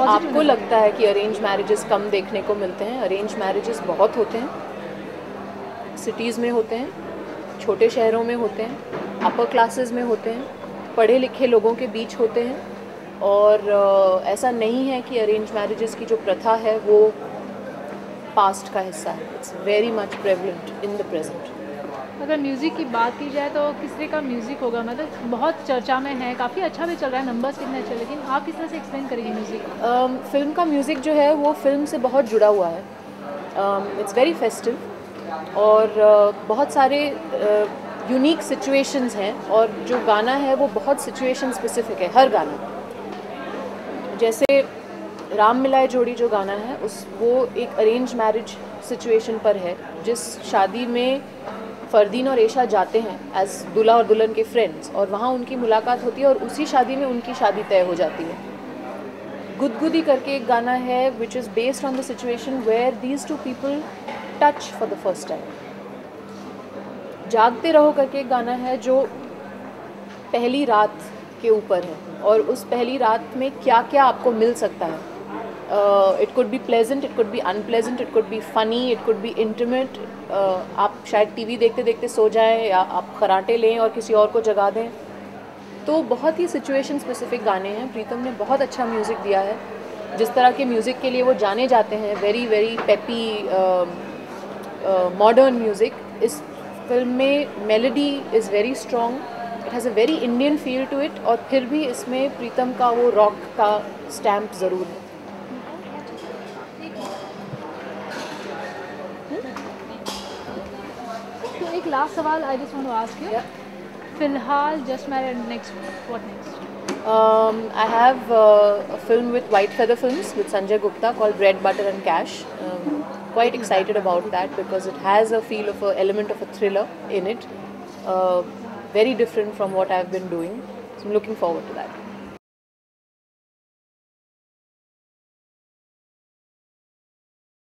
आपको लगता है कि अरेंज मैरिजेस कम देखने को मिलते हैं? अरेंज मैरिजेस बहुत होते हैं। सिटीज़ में होते हैं छोटे शहरों में होते हैं अपर क्लासेस में होते हैं पढ़े लिखे लोगों के बीच होते हैं और ऐसा नहीं है कि अरेंज मैरिजेस की जो प्रथा है वो पास्ट का हिस्सा है। It's very much prevalent in the present अगर म्यूज़िक की बात की जाए तो किस तरह का म्यूज़िक होगा? मतलब बहुत चर्चा में है काफ़ी अच्छा भी चल रहा है नंबर्स कितने अच्छे लेकिन आप किस तरह से एक्सप्लेन करेंगे म्यूज़िक um, फ़िल्म का म्यूज़िक जो है वो फ़िल्म से बहुत जुड़ा हुआ है। इट्स वेरी फेस्टिव और uh, बहुत सारे यूनिक सिचुएशंस हैं और जो गाना है वो बहुत सिचुएशन स्पेसिफिक है हर गाना जैसे राम मिलाए जोड़ी जो गाना है, उस, वो एक अरेंज मैरिज सिचुएशन पर है, जिस शादी में फ़रदीन और ऐशा जाते हैं एज दूल्हा और दुल्हन के फ्रेंड्स और वहाँ उनकी मुलाकात होती है और उसी शादी में उनकी शादी तय हो जाती है। गुदगुदी करके एक गाना है which is based on the situation where these two people touch for the first time Jagte Raho करके एक गाना है, जो पहली रात के ऊपर है, और उस पहली रात में क्या क्या आपको मिल सकता है। It could be pleasant it could be unpleasant it could be funny it could be intimate आप शायद टीवी देखते देखते सो जाएँ या आप खराटे लें और किसी और को जगा दें। तो बहुत ही सिचुएशन स्पेसिफिक गाने हैं। प्रीतम ने बहुत अच्छा म्यूज़िक दिया है। जिस तरह के म्यूज़िक के लिए वो जाने जाते हैं very very peppy modern music इस फ़िल्म में melody is very strong it has a very Indian feel to it और फिर भी इसमें प्रीतम का वो रॉक का स्टैम्प ज़रूर है। एक लास्ट सवाल I just want to ask you फिलहाल just married next what next Um, I have uh, a film with White Feather Films with Sanjay Gupta called Bread, Butter and Cash. Um, quite excited about that because it has a feel of an element of a thriller in it. Uh, very different from what I've been doing. So I'm looking forward to that.